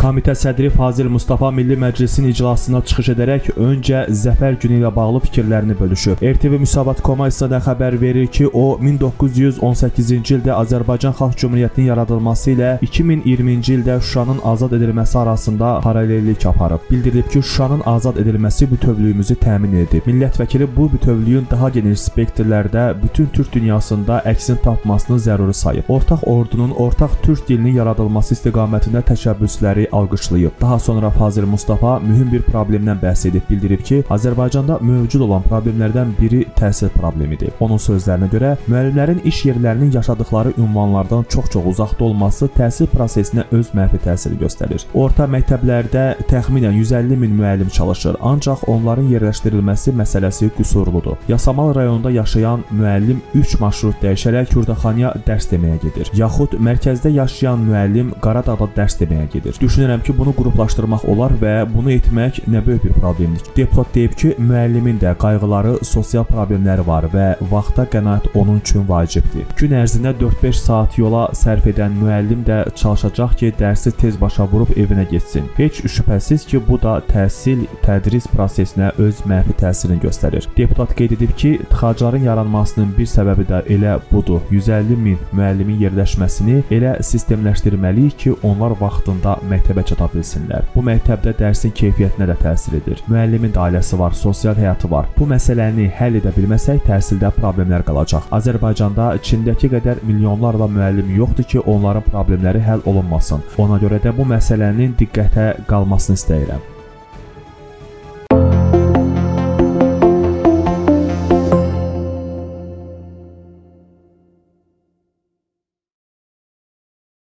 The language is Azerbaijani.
Komitə sədri Fazil Mustafa Milli Məclisin iclasına çıxış edərək öncə Zəfər günü ilə bağlı fikirlərini bölüşüb. RTV Müsavat.com isə də xəbər verir ki, o 1918-ci ildə Azərbaycan Xalq Cümhuriyyətinin yaradılması ilə 2020-ci ildə Şuşanın azad edilməsi arasında paralellik aparıb. Bildirilib ki, Şuşanın azad edilməsi bütövlüyümüzü təmin edib. Millət vəkili bu bütövlüyün daha geniş spektrlərdə bütün türk dünyasında əksini tapmasını zəruri sayıb. Ortaq ordunun ortaq türk dilinin yaradılması istiqamətində təşəbbüsləri alqışlayıb. Daha sonra Fazil Mustafa mühüm bir problemdən bəhs edib bildirib ki, Azərbaycanda mövcud olan problemlərdən biri təhsil problemidir. Onun sözlərinə görə, müəllimlərin iş yerlərinin yaşadıkları ünvanlardan çox-çox uzaqda olması təhsil prosesinə öz mənfi təsiri göstərir. Orta məktəblərdə təxminən 150 min müəllim çalışır, ancaq onların yerləşdirilməsi məsələsi qüsurludur. Yasamal rayonunda yaşayan müəllim 3 marşrut dəyişərək Kürdaxanaya dərs deməyə gedir. Yaxud mərkəzdə yaşayan müəllim Qaradağda dərs deməyə gedir. Düşünürəm ki, bunu qruplaşdırmaq olar və bunu etmək nə böyük bir problemdir. Deputat deyib ki, müəllimin də qayğıları, sosial problemləri var və vaxta qənaət onun üçün vacibdir. Gün ərzində 4-5 saat yola sərf edən müəllim də çalışacaq ki, dərsi tez başa vurub evinə getsin. Heç şübhəsiz ki, bu da təhsil, tədris prosesinə öz mənfi təsirini göstərir. Deputat qeyd edib ki, tıxacların yaranmasının bir səbəbi də elə budur. 150 min müəllimin yerləşməsini elə sistemləşdirməliyik ki, onlar vaxtında məktəbə çata bilsinlər. Bu məktəbdə dərsin keyfiyyətinə də təsir edir. Müəllimin də ailəsi var, sosial həyatı var. Bu məsələni həll edə bilməsək təhsildə problemlər qalacaq. Azərbaycanda Çindəki qədər milyonlarla müəllim yoxdur ki, onların problemləri həll olunmasın. Ona görə də bu məsələnin diqqətə qalmasını istəyirəm.